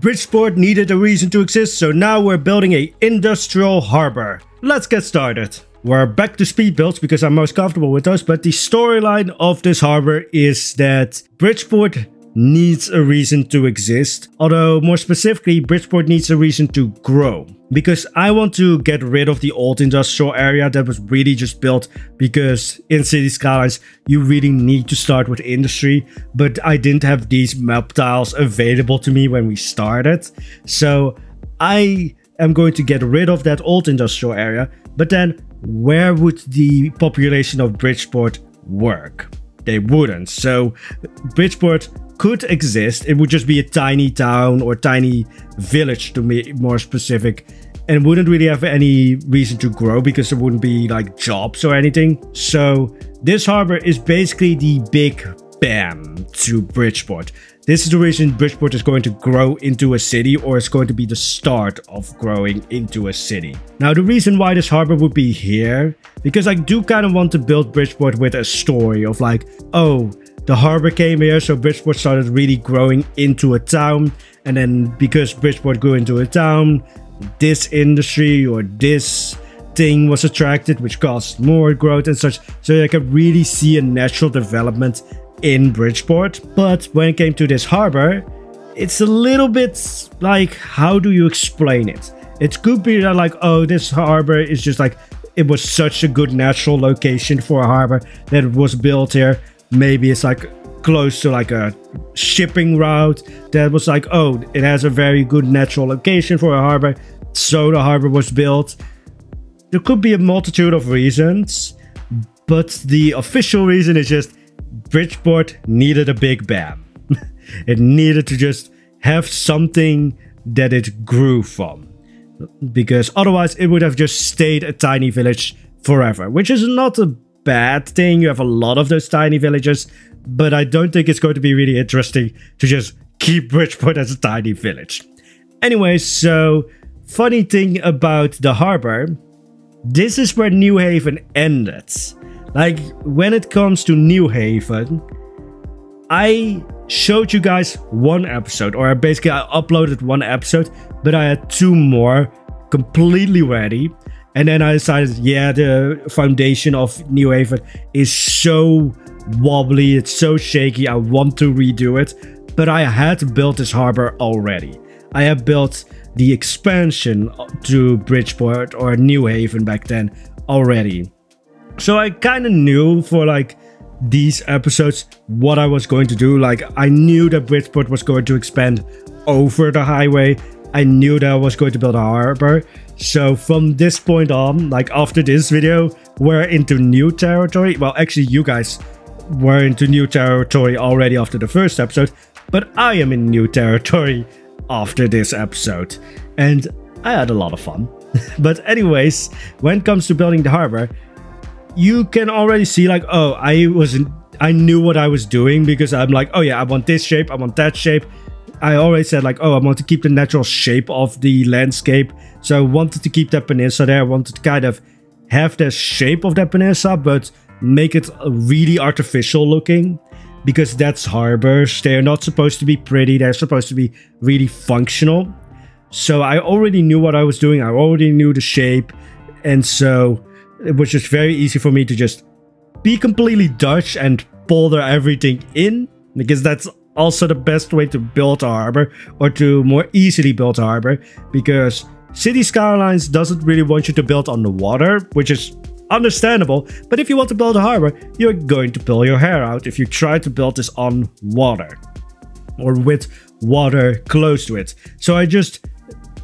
Bridgeport needed a reason to exist, so now we're building a industrial harbor. Let's get started. We're back to speed builds because I'm most comfortable with those, but the storyline of this harbor is that Bridgeport needs a reason to exist. Although more specifically, Bridgeport needs a reason to grow. Because I want to get rid of the old industrial area that was really just built because in City Skylines, you really need to start with industry. But I didn't have these map tiles available to me when we started. So I am going to get rid of that old industrial area. But then where would the population of Bridgeport work? They wouldn't. So Bridgeport could exist. It would just be a tiny town or tiny village to be more specific and wouldn't really have any reason to grow because there wouldn't be like jobs or anything. So this harbor is basically the big bam to Bridgeport. This is the reason Bridgeport is going to grow into a city or it's going to be the start of growing into a city. Now the reason why this harbor would be here, because I do kind of want to build Bridgeport with a story of like, oh, the harbor came here, so Bridgeport started really growing into a town. And then because Bridgeport grew into a town, this industry or this thing was attracted, which caused more growth and such. So I could really see a natural development in Bridgeport. But when it came to this harbor, it's a little bit like, how do you explain it? It could be that like, oh, this harbor is just like, it was such a good natural location for a harbor that was built here maybe it's like close to like a shipping route that was like oh it has a very good natural location for a harbor. So the harbor was built. There could be a multitude of reasons but the official reason is just bridgeport needed a big bam it needed to just have something that it grew from because otherwise it would have just stayed a tiny village forever which is not a bad thing. You have a lot of those tiny villages, but I don't think it's going to be really interesting to just keep Bridgeport as a tiny village. Anyway, so funny thing about the harbor, this is where New Haven ended. Like when it comes to New Haven, I showed you guys one episode, or basically I uploaded one episode, but I had two more completely ready. And then I decided, yeah, the foundation of New Haven is so wobbly, it's so shaky, I want to redo it. But I had built this harbor already. I had built the expansion to Bridgeport or New Haven back then already. So I kind of knew for like these episodes what I was going to do. Like I knew that Bridgeport was going to expand over the highway. I knew that I was going to build a harbor. So from this point on, like after this video, we're into new territory. Well, actually you guys were into new territory already after the first episode, but I am in new territory after this episode. And I had a lot of fun. but anyways, when it comes to building the harbor, you can already see like, oh, I wasn't, I knew what I was doing because I'm like, oh yeah, I want this shape, I want that shape. I always said like, oh, I want to keep the natural shape of the landscape. So I wanted to keep that peninsula there. I wanted to kind of have the shape of that peninsula, but make it really artificial looking. Because that's harbors. They're not supposed to be pretty. They're supposed to be really functional. So I already knew what I was doing. I already knew the shape. And so it was just very easy for me to just be completely Dutch and polder everything in. Because that's also the best way to build a harbor or to more easily build a harbor because City Skylines doesn't really want you to build on the water, which is understandable, but if you want to build a harbor, you're going to pull your hair out if you try to build this on water or with water close to it. So I just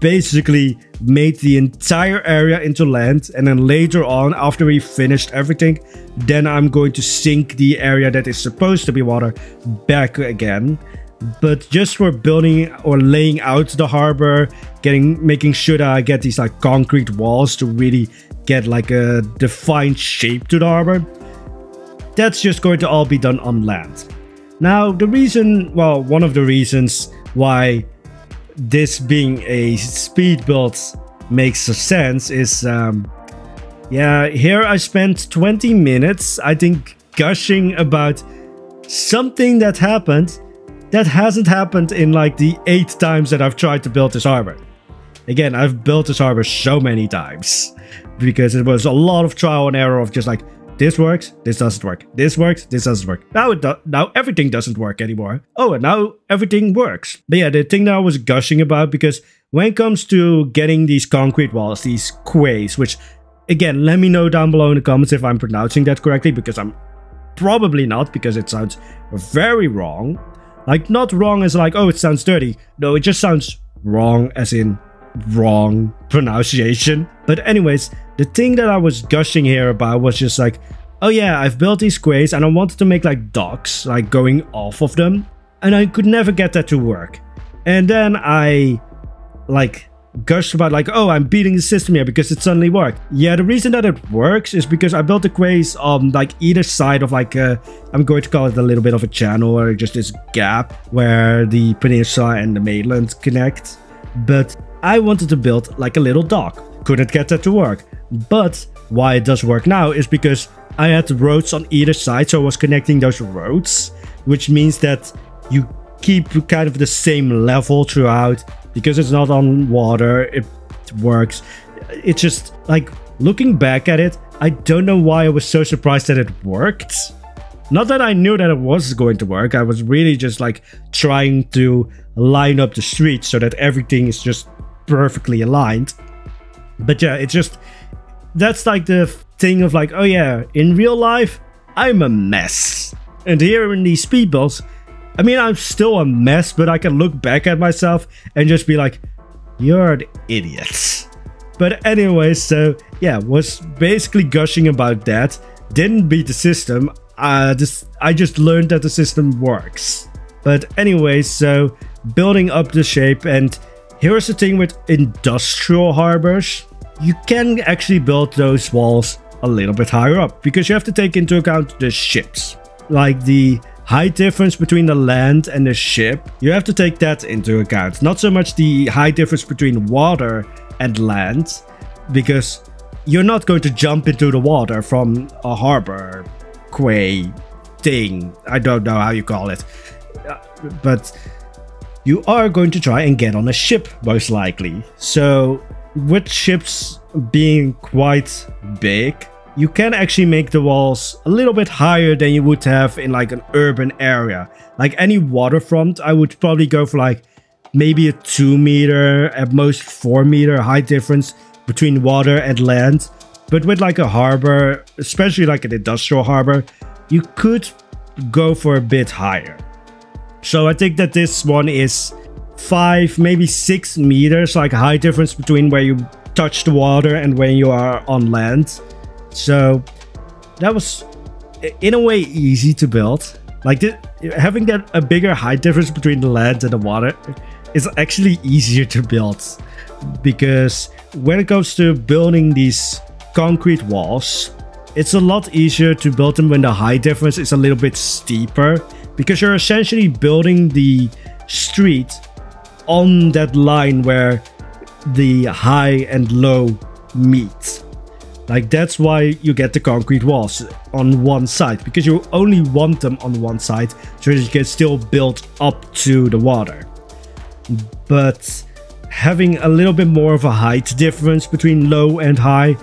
basically made the entire area into land and then later on after we finished everything then I'm going to sink the area that is supposed to be water back again. But just for building or laying out the harbor getting making sure that I get these like concrete walls to really get like a defined shape to the harbor that's just going to all be done on land. Now the reason well one of the reasons why this being a speed build makes sense is um, yeah here I spent 20 minutes I think gushing about something that happened that hasn't happened in like the eight times that I've tried to build this harbor. Again, I've built this harbor so many times because it was a lot of trial and error of just like, this works, this doesn't work. This works, this doesn't work. Now it do now everything doesn't work anymore. Oh, and now everything works. But yeah, the thing that I was gushing about because when it comes to getting these concrete walls, these quays, which again, let me know down below in the comments if I'm pronouncing that correctly because I'm probably not because it sounds very wrong. Like not wrong as like, oh, it sounds dirty. No, it just sounds wrong as in wrong pronunciation. But anyways, the thing that I was gushing here about was just like, oh yeah, I've built these quays and I wanted to make like docks, like going off of them. And I could never get that to work. And then I like gushed about like, oh, I'm beating the system here because it suddenly worked. Yeah, the reason that it works is because I built the quays on like either side of like, a, I'm going to call it a little bit of a channel or just this gap where the peninsula and the mainland connect. But I wanted to build like a little dock. Couldn't get that to work. But why it does work now is because I had roads on either side, so I was connecting those roads, which means that you keep kind of the same level throughout because it's not on water, it works. It's just like looking back at it, I don't know why I was so surprised that it worked. Not that I knew that it was going to work, I was really just like trying to line up the streets so that everything is just perfectly aligned. But yeah, it's just that's like the thing of like, oh yeah, in real life, I'm a mess. And here in these speed builds, I mean, I'm still a mess, but I can look back at myself and just be like, you're an idiot. But anyway, so yeah, was basically gushing about that. Didn't beat the system. Uh, just I just learned that the system works. But anyway, so building up the shape and here's the thing with industrial harbors you can actually build those walls a little bit higher up because you have to take into account the ships. Like the height difference between the land and the ship, you have to take that into account. Not so much the height difference between water and land because you're not going to jump into the water from a harbor quay thing. I don't know how you call it. Uh, but you are going to try and get on a ship most likely. So with ships being quite big, you can actually make the walls a little bit higher than you would have in like an urban area. Like any waterfront, I would probably go for like maybe a 2 meter, at most 4 meter height difference between water and land. But with like a harbor, especially like an industrial harbor, you could go for a bit higher. So I think that this one is five, maybe six meters, like a height difference between where you touch the water and when you are on land. So that was, in a way, easy to build. Like having that a bigger height difference between the land and the water is actually easier to build because when it comes to building these concrete walls, it's a lot easier to build them when the height difference is a little bit steeper because you're essentially building the street on that line where the high and low meet. Like that's why you get the concrete walls on one side because you only want them on one side so that you can still build up to the water. But having a little bit more of a height difference between low and high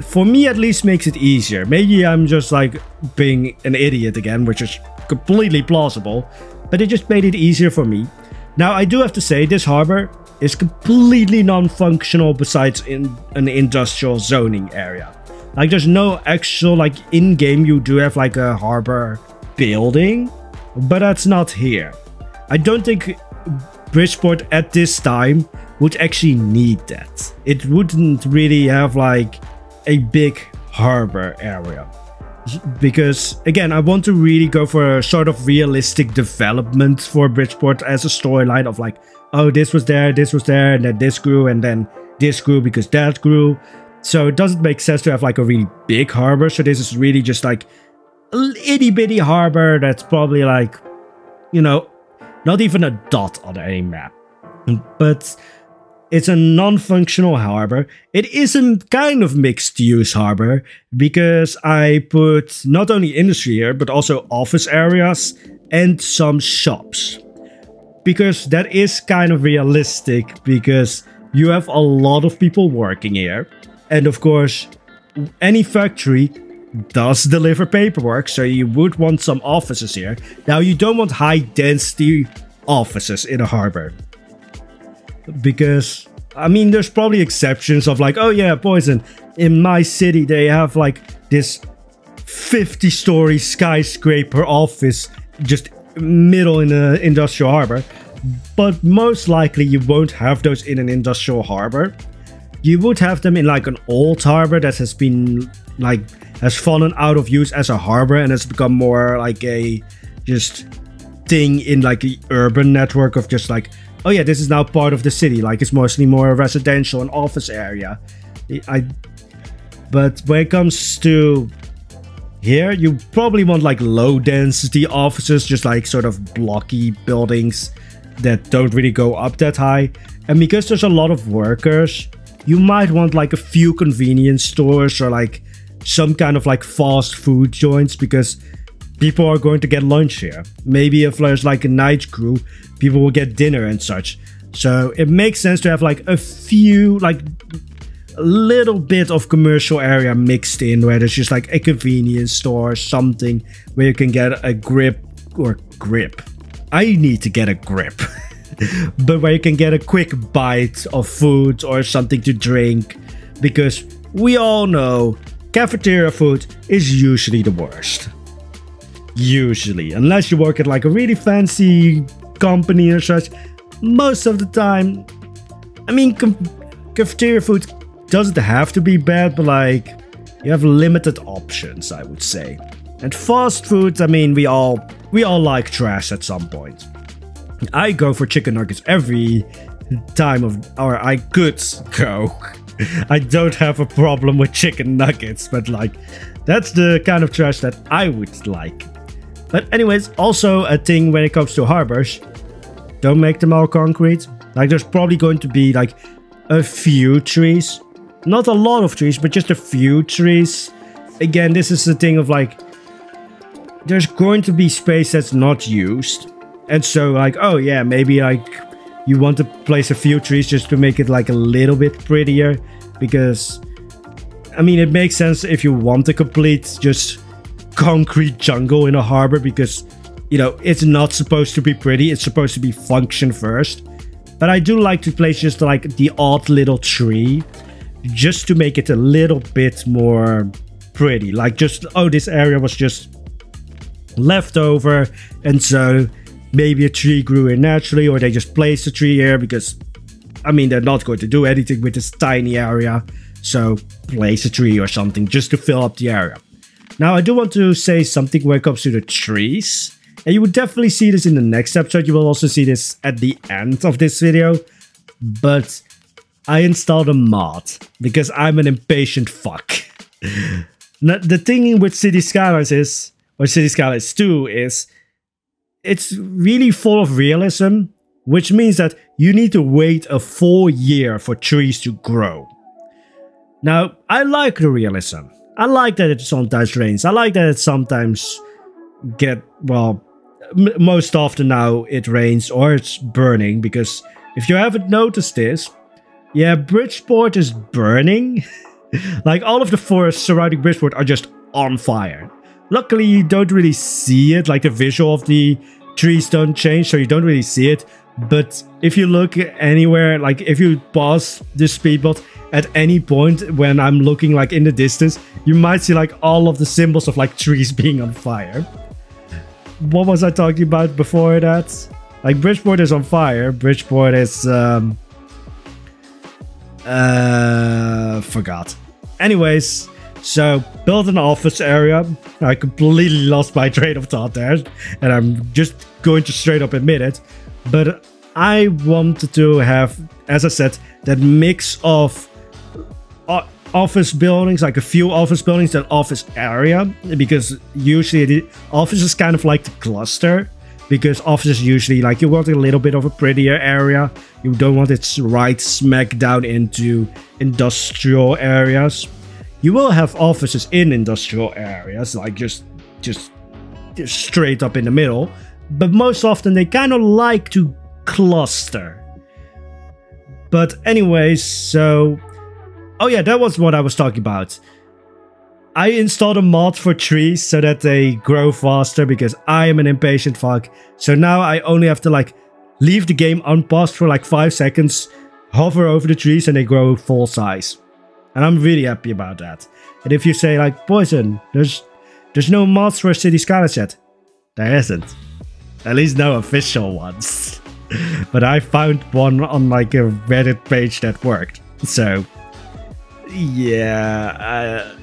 for me at least makes it easier. Maybe I'm just like being an idiot again, which is completely plausible, but it just made it easier for me. Now, I do have to say, this harbor is completely non-functional besides in an industrial zoning area. Like, there's no actual, like, in-game you do have, like, a harbor building, but that's not here. I don't think Bridgeport at this time would actually need that. It wouldn't really have, like, a big harbor area because again i want to really go for a sort of realistic development for bridgeport as a storyline of like oh this was there this was there and then this grew and then this grew because that grew. So it doesn't make sense to have like a really big harbor. So this is really just like itty bitty harbor that's probably like you know not even a dot on any map. But it's a non-functional harbor. It is a kind of mixed-use harbor because I put not only industry here, but also office areas and some shops. because that is kind of realistic because you have a lot of people working here. And of course, any factory does deliver paperwork, so you would want some offices here. Now, you don't want high density offices in a harbor. Because, I mean, there's probably exceptions of like, oh yeah, Poison, in my city they have like this 50 story skyscraper office just middle in the industrial harbor. But most likely you won't have those in an industrial harbor. You would have them in like an old harbor that has been like has fallen out of use as a harbor and has become more like a just thing in like the urban network of just like oh yeah this is now part of the city. Like it's mostly more residential and office area. I but when it comes to here you probably want like low density offices just like sort of blocky buildings that don't really go up that high. And because there's a lot of workers you might want like a few convenience stores or like some kind of like fast food joints because people are going to get lunch here. Maybe if there's like a night crew, people will get dinner and such. So it makes sense to have like a few, like a little bit of commercial area mixed in where there's just like a convenience store or something where you can get a grip or grip. I need to get a grip. but where you can get a quick bite of food or something to drink because we all know cafeteria food is usually the worst. Usually, unless you work at like a really fancy company and such, most of the time, I mean, cafeteria food doesn't have to be bad, but like, you have limited options, I would say. And fast food, I mean, we all we all like trash at some point. I go for chicken nuggets every time of, or I could go I don't have a problem with chicken nuggets, but like, that's the kind of trash that I would like. But anyways, also a thing when it comes to harbors, don't make them all concrete. Like there's probably going to be like a few trees. Not a lot of trees, but just a few trees. Again, this is the thing of like, there's going to be space that's not used. And so like, oh yeah, maybe like you want to place a few trees just to make it like a little bit prettier because I mean it makes sense if you want to complete just concrete jungle in a harbor because you know it's not supposed to be pretty. It's supposed to be function first. But I do like to place just like the odd little tree just to make it a little bit more pretty. Like just oh this area was just left over and so maybe a tree grew in naturally or they just placed a tree here because I mean they're not going to do anything with this tiny area. So place a tree or something just to fill up the area. Now I do want to say something when it comes to the trees and you will definitely see this in the next episode you will also see this at the end of this video but I installed a mod because I'm an impatient fuck. now, the thing with City Skylines is, or City Skylines 2 is it's really full of realism, which means that you need to wait a full year for trees to grow. Now, I like the realism. I like that it sometimes rains. I like that it sometimes get, well, most often now it rains or it's burning because if you haven't noticed this, yeah, Bridgeport is burning. like all of the forests surrounding Bridgeport are just on fire. Luckily, you don't really see it, like the visual of the trees don't change, so you don't really see it. But if you look anywhere, like if you pause the speed build at any point when I'm looking like in the distance, you might see like all of the symbols of like trees being on fire. What was I talking about before that? Like Bridgeport is on fire. Bridgeport is um uh forgot. Anyways, so build an office area. I completely lost my train of thought there, and I'm just going to straight up admit it. But I wanted to have, as I said, that mix of office buildings, like a few office buildings, that office area, because usually the office is kind of like the cluster. Because offices usually like you want a little bit of a prettier area. You don't want it right smack down into industrial areas you will have offices in industrial areas, like just, just, just straight up in the middle. But most often they kind of like to cluster. But anyways, so... Oh yeah, that was what I was talking about. I installed a mod for trees so that they grow faster because I am an impatient fuck. So now I only have to like leave the game unpaused for like 5 seconds, hover over the trees and they grow full size. And I'm really happy about that. And if you say like, Poison, there's there's no mods for City Skylines yet. There isn't. At least no official ones. but I found one on like a Reddit page that worked. So, yeah. Uh,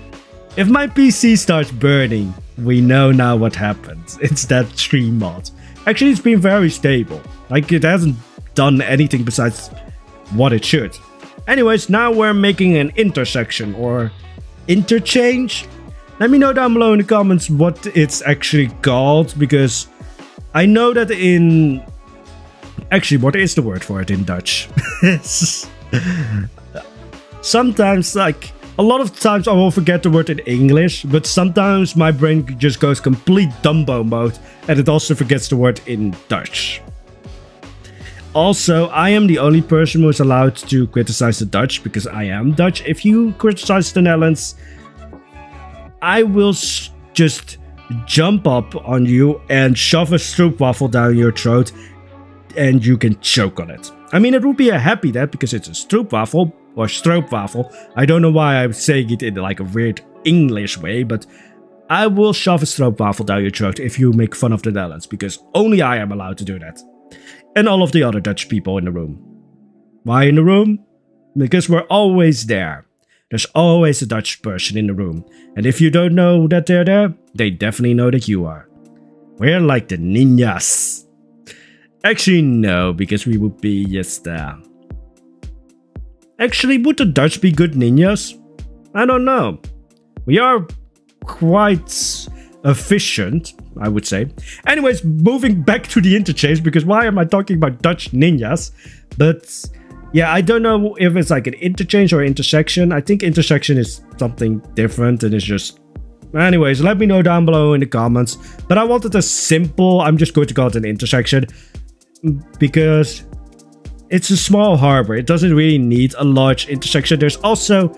if my PC starts burning, we know now what happens. It's that stream mod. Actually, it's been very stable. Like, it hasn't done anything besides what it should. Anyways, now we're making an intersection or interchange. Let me know down below in the comments what it's actually called because I know that in actually what is the word for it in Dutch? sometimes like a lot of times I will forget the word in English, but sometimes my brain just goes complete Dumbo mode and it also forgets the word in Dutch. Also, I am the only person who is allowed to criticize the Dutch because I am Dutch. If you criticize the Netherlands, I will just jump up on you and shove a stroopwafel down your throat and you can choke on it. I mean, it would be a happy death because it's a stroopwafel or stroopwafel. I don't know why I'm saying it in like a weird English way, but I will shove a stroopwafel down your throat if you make fun of the Netherlands because only I am allowed to do that and all of the other Dutch people in the room. Why in the room? Because we're always there. There's always a Dutch person in the room. And if you don't know that they're there, they definitely know that you are. We're like the ninjas. Actually, no, because we would be just there. Actually, would the Dutch be good ninjas? I don't know. We are quite efficient, I would say. Anyways, moving back to the interchange, because why am I talking about Dutch ninjas? But yeah, I don't know if it's like an interchange or intersection. I think intersection is something different and it's just... Anyways, let me know down below in the comments. But I wanted a simple, I'm just going to call it an intersection. Because it's a small harbor. It doesn't really need a large intersection. There's also,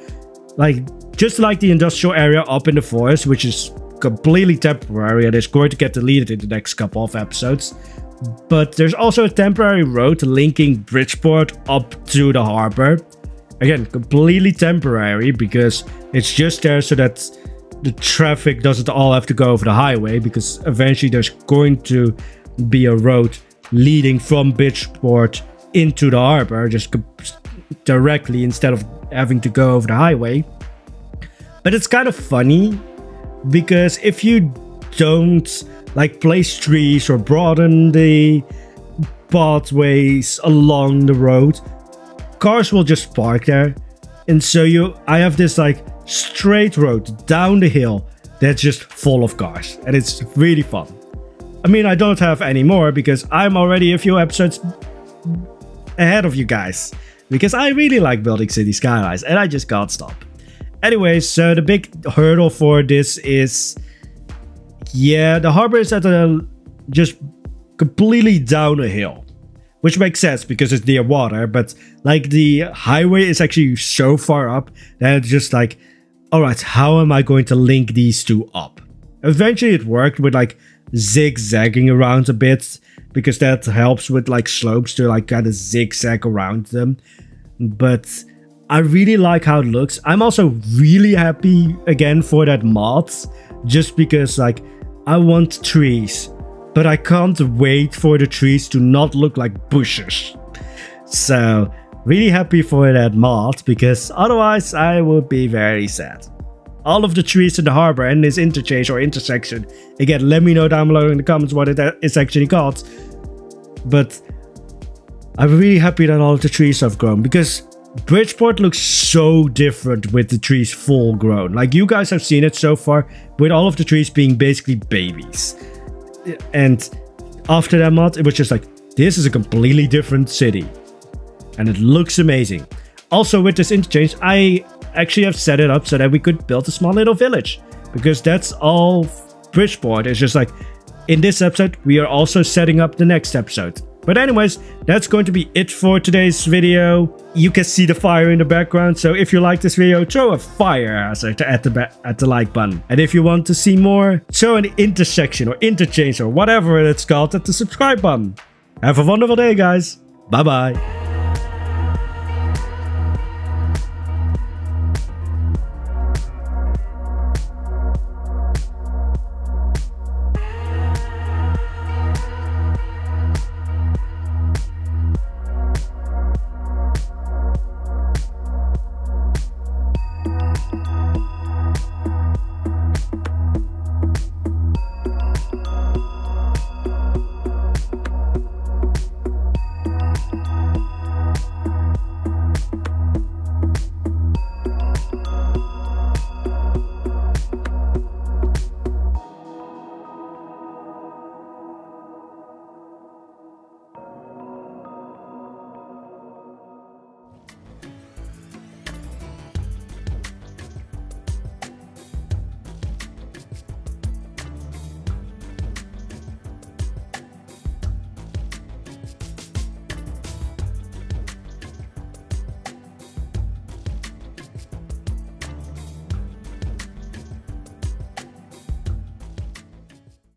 like, just like the industrial area up in the forest, which is completely temporary and is going to get deleted in the next couple of episodes. But there's also a temporary road linking Bridgeport up to the harbor. Again, completely temporary because it's just there so that the traffic doesn't all have to go over the highway because eventually there's going to be a road leading from Bridgeport into the harbor just directly instead of having to go over the highway. But it's kind of funny because if you don't like place trees or broaden the pathways along the road, cars will just park there. And so you I have this like straight road down the hill that's just full of cars and it's really fun. I mean, I don't have any more because I'm already a few episodes ahead of you guys because I really like building city skylines and I just can't stop. Anyways, so the big hurdle for this is, yeah, the harbor is at a just completely down a hill, which makes sense because it's near water. But like the highway is actually so far up that it's just like, all right, how am I going to link these two up? Eventually, it worked with like zigzagging around a bit because that helps with like slopes to like kind of zigzag around them. But I really like how it looks. I'm also really happy again for that mod, just because like I want trees, but I can't wait for the trees to not look like bushes. So really happy for that mod because otherwise I would be very sad. All of the trees in the harbor and this interchange or intersection, again let me know down below in the comments what it is actually called. But I'm really happy that all of the trees have grown because Bridgeport looks so different with the trees full grown. Like you guys have seen it so far, with all of the trees being basically babies. And after that mod, it was just like, this is a completely different city. And it looks amazing. Also with this interchange, I actually have set it up so that we could build a small little village. Because that's all Bridgeport. It's just like, in this episode, we are also setting up the next episode. But anyways, that's going to be it for today's video. You can see the fire in the background, so if you like this video, throw a fire at the, at the like button. And if you want to see more, throw an intersection or interchange or whatever it's called at the subscribe button. Have a wonderful day, guys. Bye-bye.